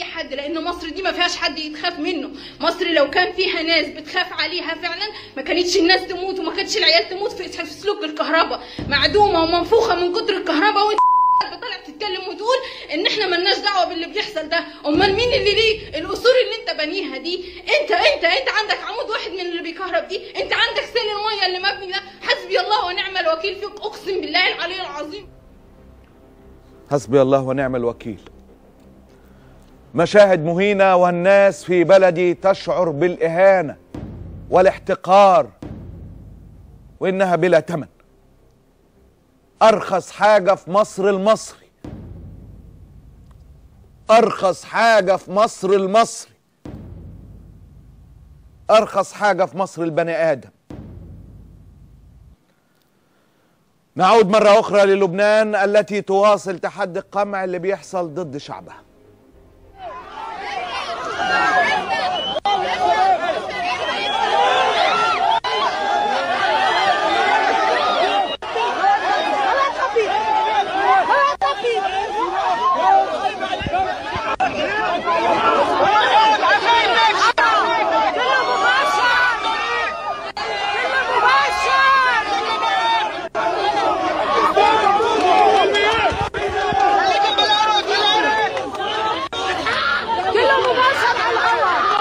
أي حد لأن مصر دي ما فيهاش حد يتخاف منه. مصر لو كان فيها ناس بتخاف عليها فعلا ما كانتش الناس تموت وما كانتش العيال تموت في سلوك الكهرباء. معدومة ومنفوخة من كتر الكهرباء وإنت طالع تتكلم وتقول إن إحنا ملناش دعوة باللي بيحصل ده. أمال مين اللي ليه؟ القصور اللي إنت بنيها دي. إنت إنت إنت عندك عمود واحد من اللي بيكهرب دي. إنت عندك سيل المية اللي مبني ده. حسبي الله ونعم الوكيل فيك. أقسم بالله العلي العظيم. حسبي الله ونعم الوكيل. مشاهد مهينة والناس في بلدي تشعر بالإهانة والاحتقار وإنها بلا ثمن أرخص حاجة في مصر المصري. أرخص حاجة في مصر المصري. أرخص حاجة في مصر البني آدم. نعود مرة أخرى للبنان التي تواصل تحدي القمع اللي بيحصل ضد شعبها.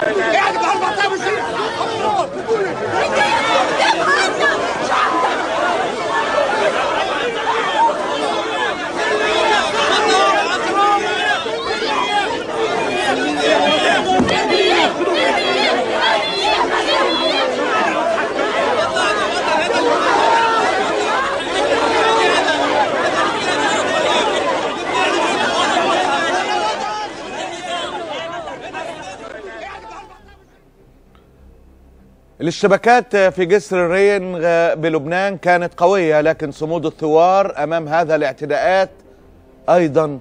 Ergue الاشتباكات في جسر الرين بلبنان كانت قوية لكن صمود الثوار أمام هذا الاعتداءات أيضا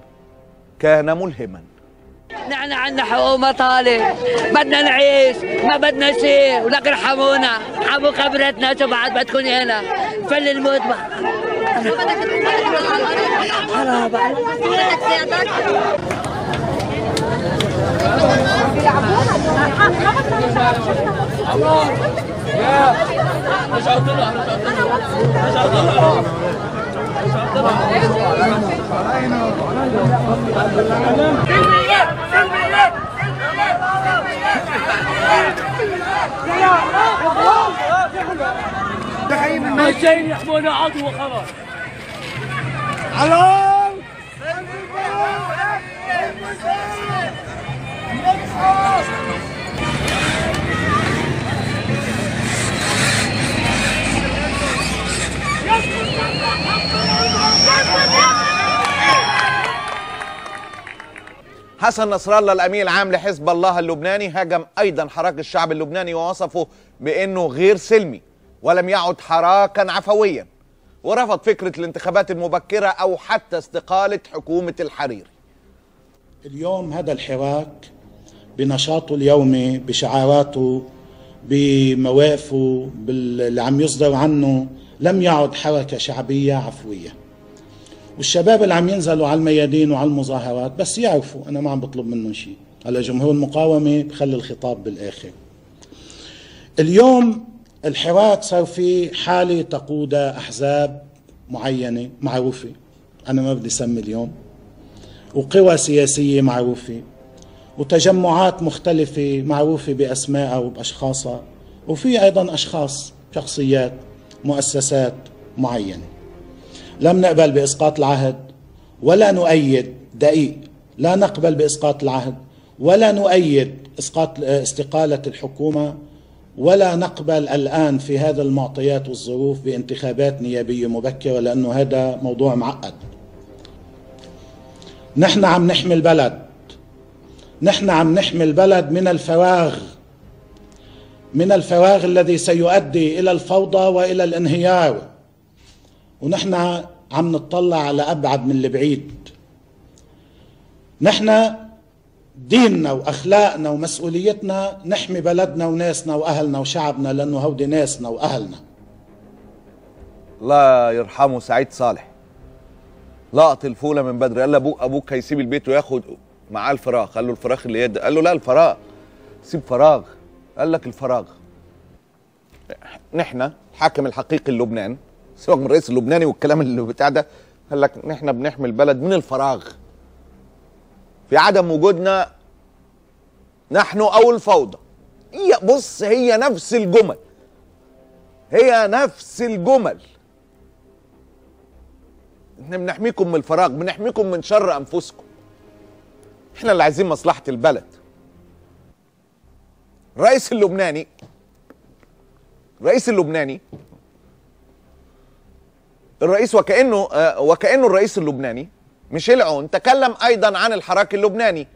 كان ملهما. نحن عنا حقوق مطالب بدنا نعيش ما بدنا شيء ولك ارحمونا ارحموا خبرتنا شو بعد بدكم هنا فل الموت بقى. حرام ماشيين يحمونا عضو وخلاص حسن نصر الله الأمين العام لحزب الله اللبناني هاجم أيضا حراك الشعب اللبناني ووصفه بأنه غير سلمي ولم يعد حراكا عفويا ورفض فكرة الانتخابات المبكرة أو حتى استقالة حكومة الحريري اليوم هذا الحراك بنشاطه اليومي بشعاراته بمواقفه باللي عم يصدر عنه لم يعد حركة شعبية عفوية. والشباب اللي عم ينزلوا على الميادين وعلى المظاهرات بس يعرفوا أنا ما عم بطلب منهم شيء. هلا جمهور المقاومة بخلي الخطاب بالآخر. اليوم الحراك صار في حالة تقودها أحزاب معينة معروفة. أنا ما بدي سمي اليوم. وقوى سياسية معروفة. وتجمعات مختلفة معروفة بأسمائها وبأشخاصها. وفي أيضا أشخاص شخصيات مؤسسات معينة. لم نقبل بإسقاط العهد ولا نؤيد دقيق لا نقبل بإسقاط العهد ولا نؤيد إسقاط استقالة الحكومة ولا نقبل الآن في هذا المعطيات والظروف بانتخابات نيابية مبكرة لأنه هذا موضوع معقد. نحن عم نحمي البلد. نحن عم نحمي البلد من الفراغ من الفراغ الذي سيؤدي إلى الفوضى وإلى الانهيار. ونحن عم نطلع على أبعد من البعيد. نحن ديننا وأخلاقنا ومسؤوليتنا نحمي بلدنا وناسنا وأهلنا وشعبنا لأنه هودي ناسنا وأهلنا. الله يرحمه سعيد صالح. لقط الفولة من بدري قال أبوك أبوك هيسيب البيت وياخد معاه الفراغ. قال له الفراغ اللي يد قال له لا الفراغ. سيب فراغ. قال لك الفراغ. نحن الحاكم الحقيقي للبنان سواء من الرئيس اللبناني والكلام اللي بتاع ده قال لك نحن بنحمي البلد من الفراغ. في عدم وجودنا نحن أو الفوضى. هي بص هي نفس الجمل. هي نفس الجمل. إحنا بنحميكم من الفراغ بنحميكم من شر أنفسكم. إحنا اللي عايزين مصلحة البلد. الرئيس اللبناني الرئيس اللبناني الرئيس وكأنه آه، وكأنه الرئيس اللبناني ميشيل عون تكلم أيضا عن الحراك اللبناني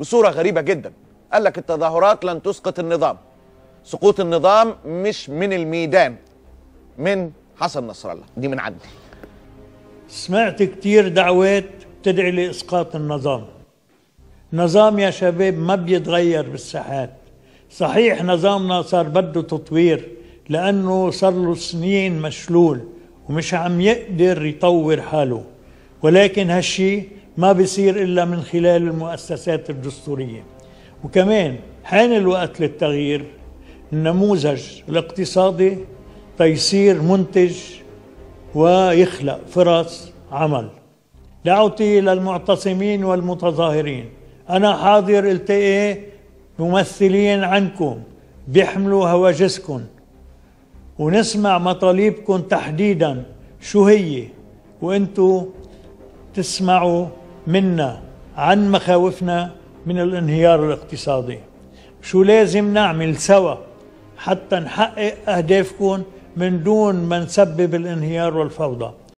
بصورة غريبة جدا. قال لك التظاهرات لن تسقط النظام. سقوط النظام مش من الميدان من حسن نصر الله. دي من عندي. سمعت كتير دعوات بتدعي لإسقاط النظام. نظام يا شباب ما بيتغير بالساحات. صحيح نظامنا صار بده تطوير لأنه صار له سنين مشلول. ومش عم يقدر يطور حاله. ولكن هالشي ما بيصير إلا من خلال المؤسسات الدستورية. وكمان حان الوقت للتغيير النموذج الاقتصادي تيصير منتج ويخلق فرص عمل. دعوتي للمعتصمين والمتظاهرين. أنا حاضر إلتقي ممثلين عنكم بيحملوا هواجسكم. ونسمع مطالبكم تحديدا. شو هي؟ وانتو تسمعوا منا عن مخاوفنا من الانهيار الاقتصادي. شو لازم نعمل سوا حتى نحقق أهدافكم من دون ما نسبب الانهيار والفوضى؟